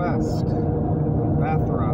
West, Bathra.